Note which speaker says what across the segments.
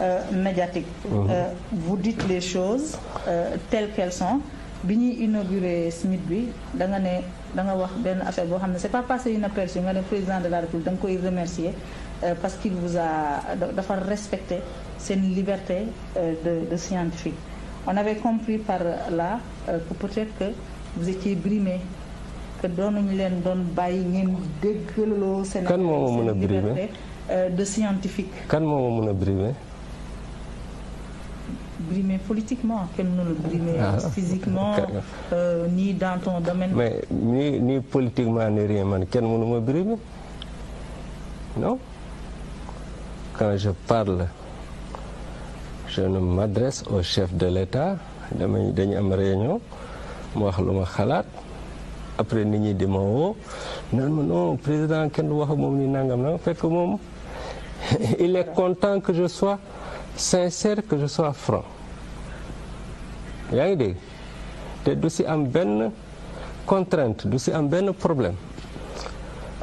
Speaker 1: euh, médiatique. Euh, vous dites les choses euh, telles qu'elles sont bi ñuy inauguré SMIC bi da nga ne da nga wax benn affaire boo xam ne c'est pas passé inaperçu nga ne président de la République da nga koy remercier euh, parce qu'il vous a da- dafa respecter seen liberté de de scientifique. On avait compris par là que peut-être que vous étiez brimé que doonuñu leen doon bàyyi ngeen déggaloo seen
Speaker 2: Kan moo ma mën a
Speaker 1: seen
Speaker 2: brimer?
Speaker 1: liberté de scientifique.
Speaker 2: kan moo ma mën a brimer
Speaker 1: politiquement kenn mënul brimer
Speaker 2: Ah,
Speaker 1: physiquement
Speaker 2: ok.
Speaker 1: euh, ni dans ton domaine.
Speaker 2: Mais ni ni politiquement ni rien kenn mënu ma brimer non. Quand je parle je ne m'adresse au chef de l'État. Dañu am réunion. Ma xalaat. Après nit ñi di ma woo. Naan ma non président kenn wax moom ni nangam na fekk moom il est content que je sois sincère que je sois franc yaa ngi dégg? Te du si am benn contrainte du si am benn problème.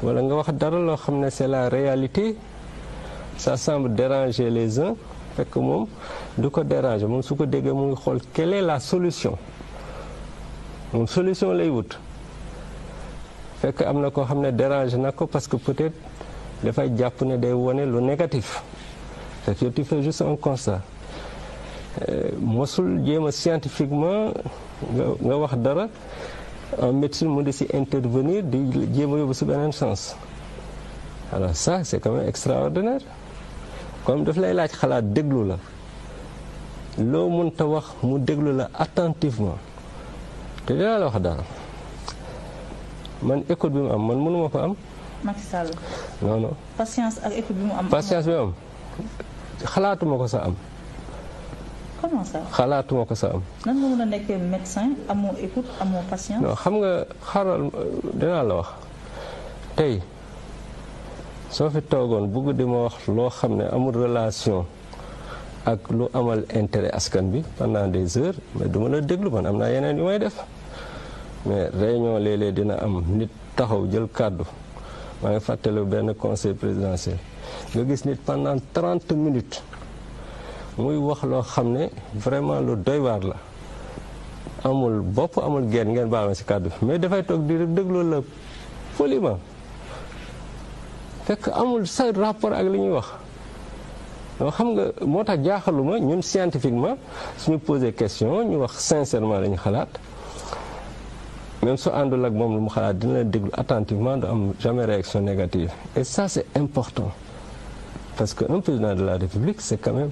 Speaker 2: Wala nga wax dara loo xam ne c'est la réalité ça semble déranger les uns fekk moom du ko déranger. Moom su ko déggee mu ngi xool quelle est la solution. Moom solution lay wut. Fekk am na koo xam ne déranger na ko parce que peut-être dafay jàpp ne day wone lu négatif. Fekk tu fais juste un constat mosul jéem a scientifiquement nga wax dara en médecine mu di si intervenir di jéem a yóbbu si beneen sens alors ça c'est quand même extraordinaire comme daf lay laaj xalaat déglu la loo mënta wax mu déglu la attentivement te dinaa la wax dara man écoute bi mu am man mënuma ko am
Speaker 1: Macky Sall
Speaker 2: non non
Speaker 1: patience ak écoute bi mu am
Speaker 2: patience bi mu am xalaatuma ko sa am
Speaker 1: comment ça?
Speaker 2: Xalaatuma ko sa am.
Speaker 1: Nan nga mën a nekkee médecin? Amoo écoute amoo patience?
Speaker 2: Non xam nga xaaral dinaa la wax. Tey soo fi toogoon bugg di ma wax loo xam ne amul relation ak lu amal intérêt askan bi pendant des heures mais du ma la déglu man am naa yeneen yu may def. Mais réunion léeg-léeg dina am nit taxaw jël kàddu. Maa ngi fàttali benn conseil présidentiel. Nga gis nit pendant 30 minutes muy wax loo xam ne vraiment lu doy waar la. Amul bopp amul genn ngeen baal ma ci kàddu mais dafay toog di déglu la poliment. Fekk amul sa rapport ak li ñuy wax. Donc xam nga moo tax jaaxaluma ñun scientifiquement suñu posé question ñu wax sincèrement la ñu xalaat. Même su àndul ak moom lu mu xalaat dina la déglu attentivement du am jamais réaction négative. Et ça c'est important. Parce que un président de la République c'est quand même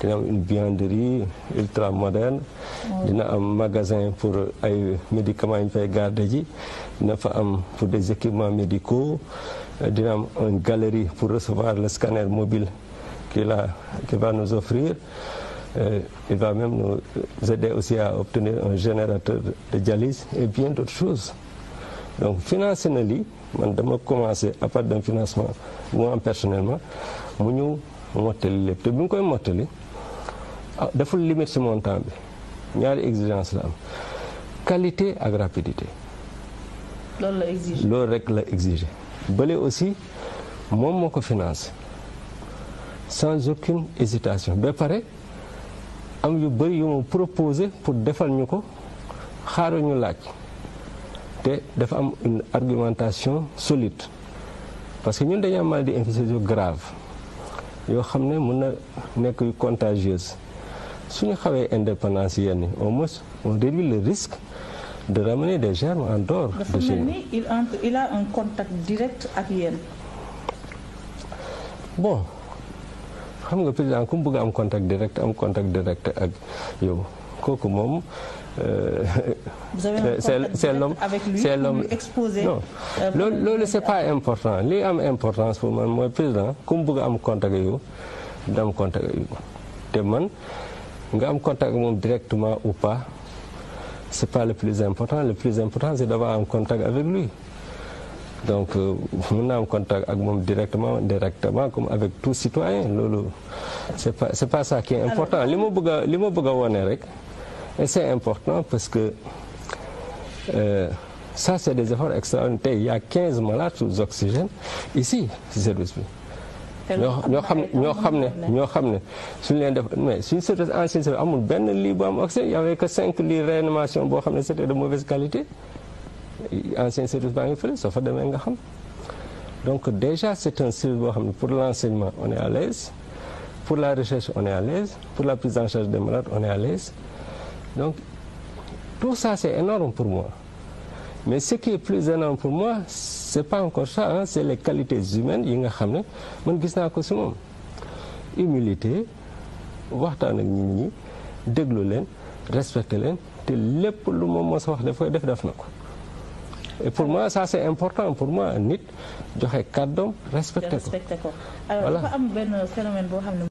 Speaker 2: dina am une bianderie ultra moderne dina am magasin pour ay médicaments yi ñu fay garder ji. Dina fa am pour des équipements médicaux. Dina am une galerie pour recevoir le scanner mobile qu'il a qu'il va nous offrir. Euh, il va même nous aider aussi à obtenir un générateur de dialyse et bien d'autres choses. Donc financé na lii. Man dama commencé à part d'un financement moi personnellement mu ñu mottali lépp. Te bi mu koy mottali deful limite ci montant bi. Ñaari exigence la am. Qualité ak rapidité.
Speaker 1: Loolu la exige
Speaker 2: loolu rek la exiger. Bële aussi moom moo ko financé sans aucune hésitation. Ba pare am yu bëri yu mu proposé pour defal ñu ko. Xaaruñu laaj. Te dafa am une argumentation solide. Parce que ñun dañu am maladie infectieuse yu grave. Yoo xam ne mën na nekk yu contagieuse suñu xawee indépendance yenn au moins on réduit le risque de ramener des germes en dehors de chez nous.
Speaker 1: il entre il a un contact direct ak yéen.
Speaker 2: Bon xam nga président ku mu bëgg am contact direct am contact direct ak yow. Kooku moom. euh,
Speaker 1: vous avez un
Speaker 2: c'est
Speaker 1: contact
Speaker 2: c'est
Speaker 1: direct
Speaker 2: l'homme c'est l'homme.
Speaker 1: lui exposer
Speaker 2: non.
Speaker 1: euh,
Speaker 2: loolu loolu c'est pas important. Li am importance pour man mooy président ku mu bëgg am contact yow da am contact yow. Te man nga am contact moom directement ou pas c'est pas le plus important. Le plus important c'est d'avoir un contact avec lui. Donc mën naa am contact ak moom directement directement comme avec tout citoyen. Loolu c'est pas c'est pas ça qui est important. Li ma bëgg a li ma bëgg a wone rek et c'est important parce que euh, ça c'est des efforts extraordinaires. Tey il y a 15 malades sous oxygène ici ci service bi ñoo xam ñoo xam ne ñoo xam ne suñu leen def mais suñu service ancien service amul benn lit bu am il y avait que cinq lits réanimation boo xam ne c'était de mauvaise qualité. Ancien service baa ngi fële soo fa demee nga xam. Donc déjà c'est un service boo xam ne pour l'enseignement on est à l'aise. Pour la recherche on est à l'aise. Pour la prise en charge des malades on est à l'aise. Donc tout ça c'est énorme pour moi mais ce qui est plus énorme pour moi c'est pas encore ça hein, c'est les qualités humaines yi nga xam ne man gis naa ko ci moom. Humilité waxtaan ak nit ñi déglu leen respecter leen te lépp lu moom moo sa wax daf koy def def na ko. Et pour moi ça c'est important pour moi nit joxe kàddoom ko.
Speaker 1: Respecté ko. Alors dafa am benn phénomène boo xam ne